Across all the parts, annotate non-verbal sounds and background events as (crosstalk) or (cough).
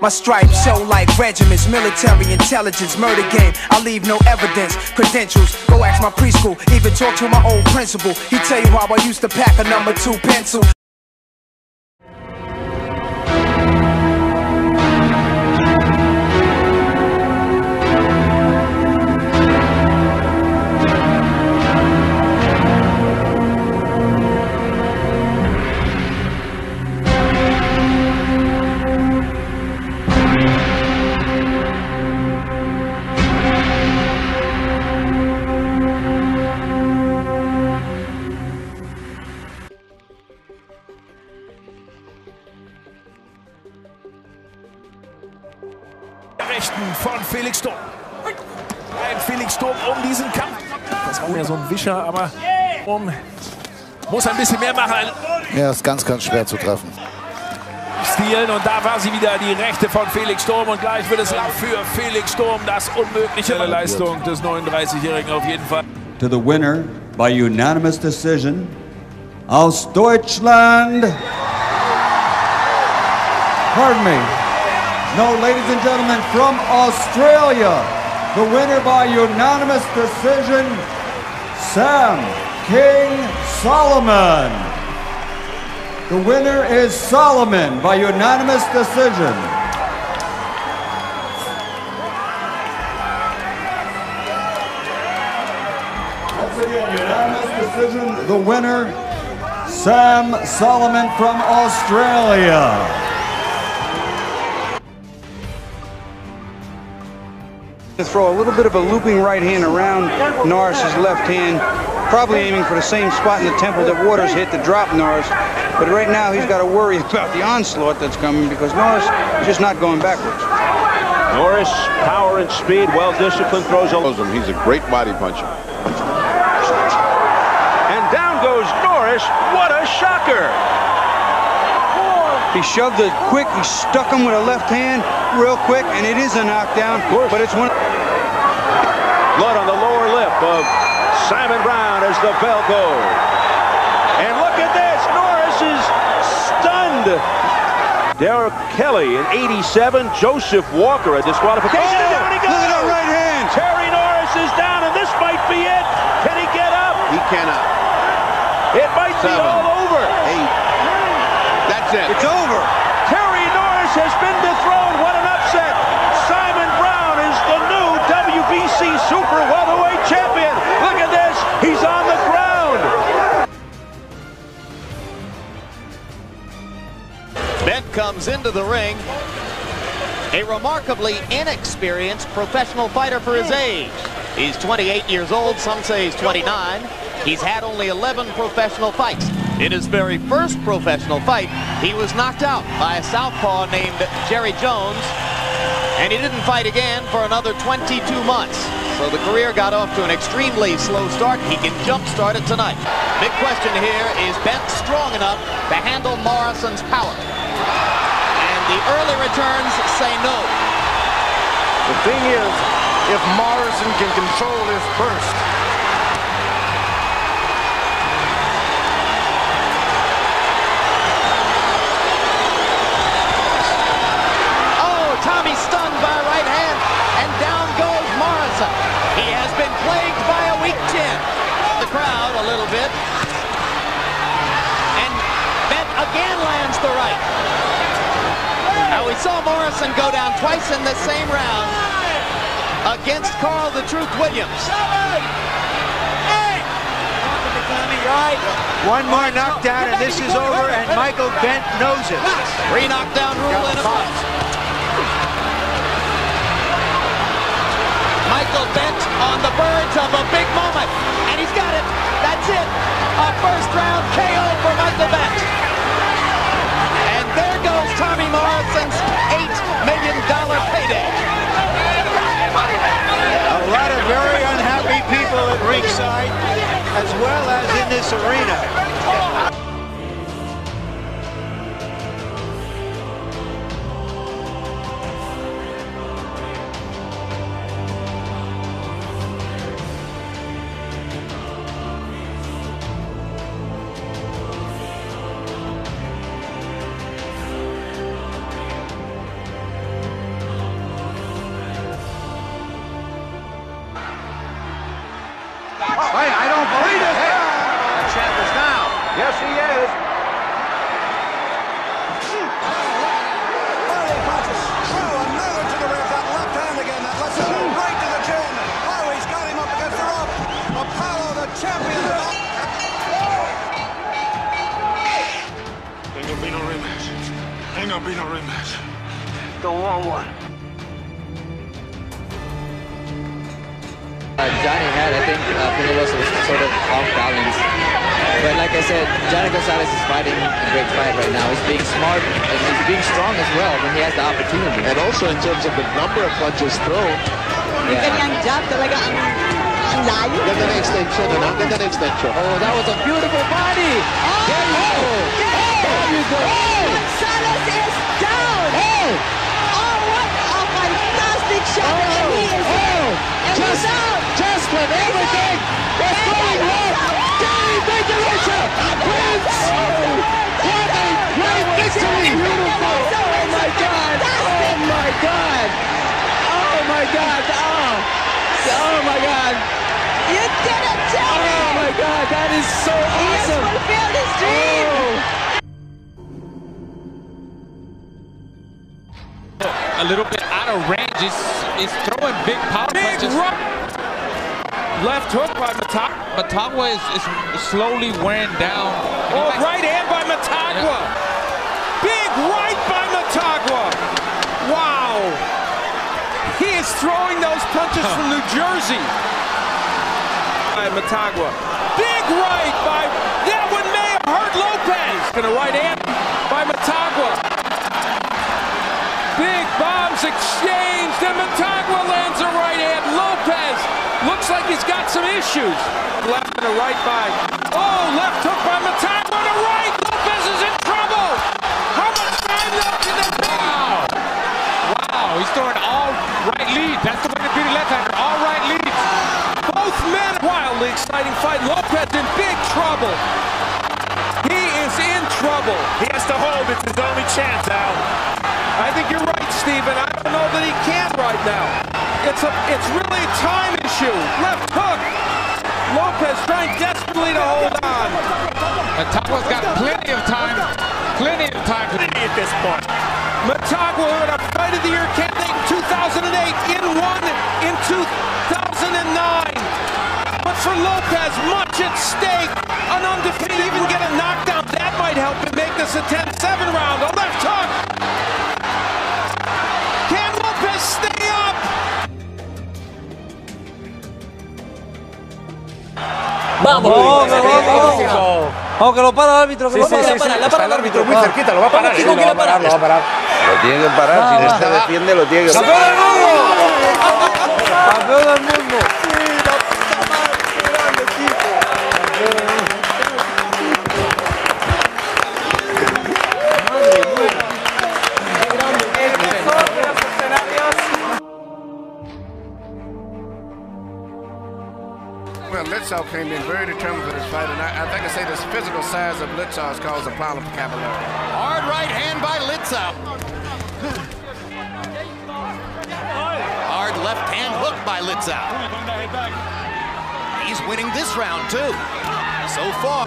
My stripes show like regiments, military intelligence, murder game. I leave no evidence, credentials. Go ask my preschool, even talk to my old principal. He tell you how I used to pack a number two pencil. Wischer, aber um, muss ein bisschen mehr machen. Ja, ist ganz, ganz schwer zu treffen. Stielen und da war sie wieder die Rechte von Felix Sturm und gleich wird es auch für Felix Sturm das unmögliche Leistung des 39-Jährigen auf jeden Fall. To the winner by unanimous decision aus Deutschland. Pardon me. No, ladies and gentlemen, from Australia, the winner by unanimous decision, Sam King Soliman. The winner is Soliman by unanimous decision. Once again, unanimous decision, the winner, Sam Soliman from Australia. To throw a little bit of a looping right hand around Norris's left hand, probably aiming for the same spot in the temple that Waters hit to drop Norris. But right now he's got to worry (laughs) about the onslaught that's coming because Norris is just not going backwards. Norris, power and speed, well-disciplined, throws a... He's a great body puncher. And down goes Norris. What a shocker! He shoved it quick, he stuck him with a left hand real quick, and it is a knockdown, but it's one... Blood on the lower lip of Simon Brown as the bell goes. And look at this, Norris is stunned. Derek Kelly in 87, Joseph Walker, a disqualification. Oh, down he goes. look at that right hand. Terry Norris is down, and this might be it. Can he get up? He cannot. It might be all over. Eight. That's it. It's over. Terry Norris has been comes into the ring. A remarkably inexperienced professional fighter for his age. He's 28 years old, some say he's 29. He's had only 11 professional fights. In his very first professional fight, he was knocked out by a southpaw named Jerry Jones, and he didn't fight again for another 22 months. So the career got off to an extremely slow start. He can jumpstart it tonight. Big question here, is Bent strong enough to handle Morrison's power? And the early returns say no. The thing is, if Morrison can control his burst, saw Morrison go down twice in the same round against Carl the Truth Williams. one more knockdown and this is over, and Michael Bent knows it. Three knockdown rule in effect. Michael Bent on the verge of a big moment, and he's got it. That's it. A first round KO for Michael Bent. Ringside, as well as in this arena. Be no rematch. Don't want one. Uh, Johnny had, I think uh, Peñalosa was sort of off balance. But like I said, Johnny Gonzalez is fighting a great fight right now. He's being smart and he's being strong as well when he has the opportunity. And also in terms of the number of punches thrown. Yeah. Kanyang jab talaga ang, ang layo. Ganda na extension, ano? Ganda na extension. Oh, that was a beautiful body! Oh, there you Gonzalez is down! Oh! Oh, what a fantastic shot! Oh! And he is Oh! and Just, he's out! just when everything was going wrong, Johnny Benjaminsa wins! What a great victory! Beautiful! Oh my God! Oh my God! Oh my God! Oh! Oh my God! You didn't tell me! Oh my God! That is so He has awesome! fulfilled his dream! A little bit out of range. He's, he's throwing big power Big punches. right. Left hook by Mtagwa. Mtagwa is, is slowly wearing down. Oh, right hand by Mtagwa. Big right by Mtagwa. Wow. He is throwing those punches from New Jersey. By Mtagwa. Big right by, that one may have hurt Lopez. Gonna right hand by Mtagwa. Exchanged, and Mtagwa lands a right hand. Lopez looks like he's got some issues. Left and a right by. Oh, left hook by Mtagwa a right. Lopez is in trouble. How much time left in the Wow. Wow, he's throwing all right lead. That's the way to beat a left-hander. All right leads. Both men, wildly exciting fight. Lopez in big trouble. He is in trouble. He has to hold. It's his only chance, Al. I think you're right, Steven. I don't that he can right now. It's a, it's really a time issue. Left hook. Lopez trying desperately to hold on. Mtagwa's got plenty of time. Plenty of time to at this point. Mtagwa had a fight of the year candidate in 2008, in one in 2009. But for Lopez, much at stake. An undefeated, even get a knockdown. That might help him make this a 10-7 round. A left hook. Vamos, Vamos, vamos, vamos. Que lo para el árbitro. Que Sí, lo sí, para, sí, la para, sí, la para el árbitro. muy cerquita, lo va a parar, Kiko, lo que va la a parar, para. lo va a parar. Lo tiene que parar, si no se defiende lo tiene que ¡Campeón parar. del mundo! ¡Campeón del mundo! Well, came in very determined for this fight, and I, I think I say this physical size of Litzau has caused a problem for Caballero. Hard right hand by Litzau. Hard left hand hook by Litzau. He's winning this round too. So far.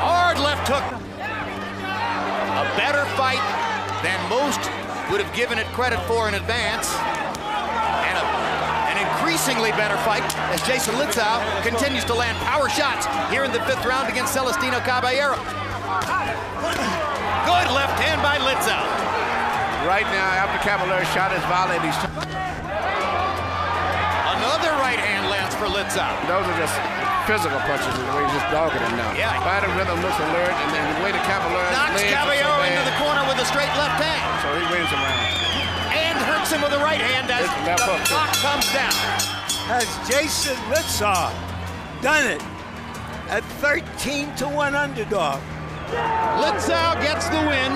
Hard left hook. A better fight than most would have given it credit for in advance. And a, an increasingly better fight as Jason Litzau continues to land power shots here in the fifth round against Celestino Caballero. Good left hand by Litzau. Right now, after Caballero shot his volley, he's Another right hand lands for Litzau. those are just physical punches, the way he's just dogging him now. Yeah. Fighting rhythm looks alert, and then the way the Caballero Knocks so Caballero into the corner with a straight And hurts him with the right hand as It's left the clock comes down. Has Jason Litzau done it at 13 to 1 underdog? Litzau gets the win.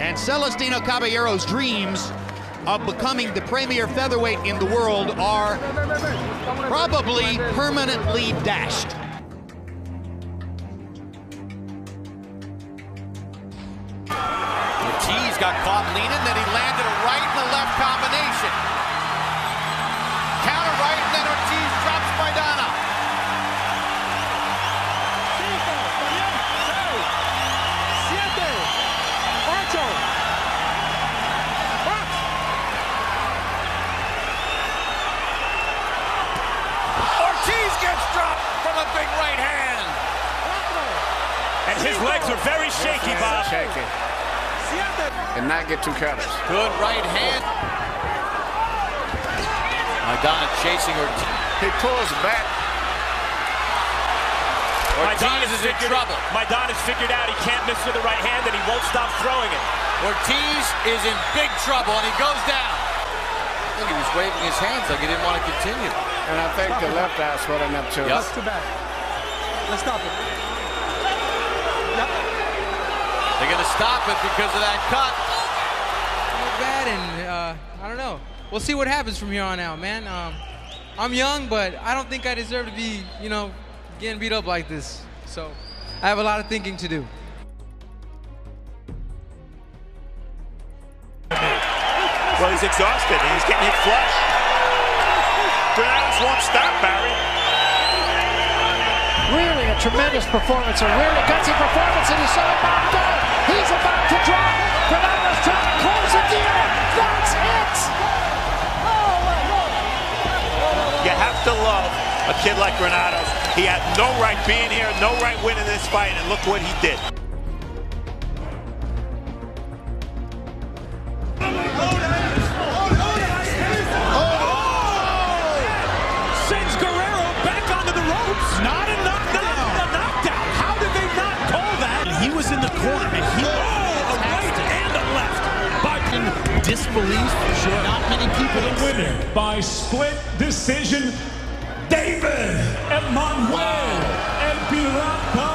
And Celestino Caballero's dreams of becoming the premier featherweight in the world are probably permanently dashed. Ortiz got caught leaning, then he landed hand. And his legs are very shaky, Bob. Shaky. and not get two careless. Good right hand. Maidana chasing her. He pulls back. Ortiz is in trouble. Maidana's figured out he can't miss with the right hand and he won't stop throwing it. Ortiz is in big trouble and he goes down. I think he was waving his hands like he didn't want to continue. And I think the left eye swelling up too. Yep. That's too bad. Let's stop it. They're going to stop it because of that cut. Not bad, and uh, I don't know. We'll see what happens from here on out, man. Um, I'm young, but I don't think I deserve to be, you know, getting beat up like this. So I have a lot of thinking to do. Well, he's exhausted and he's getting hit flush. Granados won't stop, Barry. Really a tremendous performance, a really gutsy performance, and he saw it knocked out. He's about to drop. Granados trying to close the deal. That's it. You have to love a kid like Granados. He had no right being here, no right winning this fight, and look what he did. Disbelief. Sure. Not many people. The winner by split decision, David Emmanuel El Pirata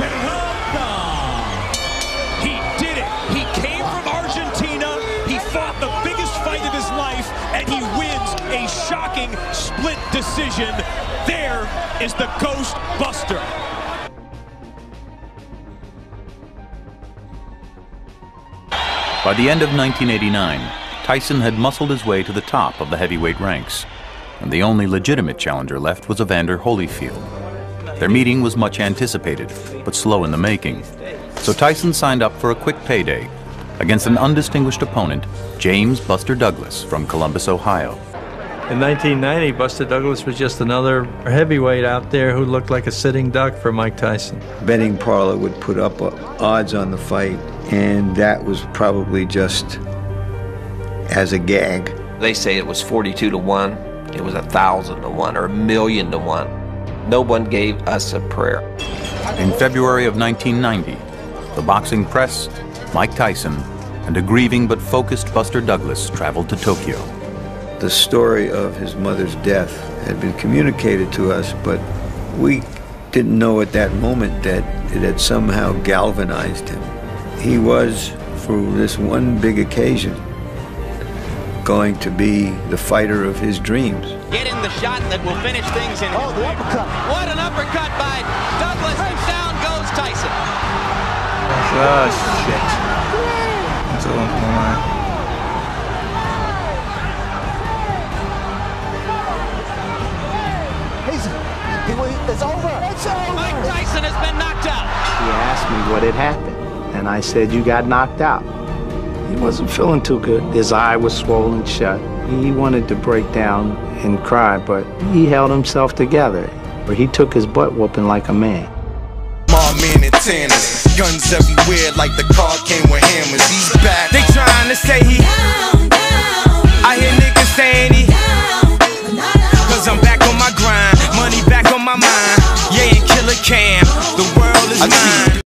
Peralta. He did it. He came from Argentina. He fought the biggest fight of his life, and he wins a shocking split decision. There is the Ghost By the end of 1989, Tyson had muscled his way to the top of the heavyweight ranks, and the only legitimate challenger left was Evander Holyfield. Their meeting was much anticipated, but slow in the making, so Tyson signed up for a quick payday against an undistinguished opponent, James Buster Douglas from Columbus, Ohio. In 1990, Buster Douglas was just another heavyweight out there who looked like a sitting duck for Mike Tyson. betting parlor would put up uh, odds on the fight, and that was probably just as a gag. They say it was 42 to 1, it was a 1,000 to 1, or a million to 1. No one gave us a prayer. In February of 1990, the boxing press, Mike Tyson, and a grieving but focused Buster Douglas traveled to Tokyo. The story of his mother's death had been communicated to us, but we didn't know at that moment that it had somehow galvanized him. He was, for this one big occasion, going to be the fighter of his dreams. Getting the shot that will finish things in oh, the uppercut. What an uppercut by Douglas, and down goes Tyson. Oh, shit. That's a long line. It's over. It's over. Mike Tyson has been knocked out. He asked me what had happened, and I said, You got knocked out. He wasn't feeling too good. His eye was swollen shut. He wanted to break down and cry, but he held himself together. But he took his butt whooping like a man. My man and Tanners, guns everywhere like the car came with hammers. He's back. They trying to say he. down, down. I hear niggas saying he. down, Cause I'm back on my grind, money back on my mind. Yeah, and killer cam, the world is mine.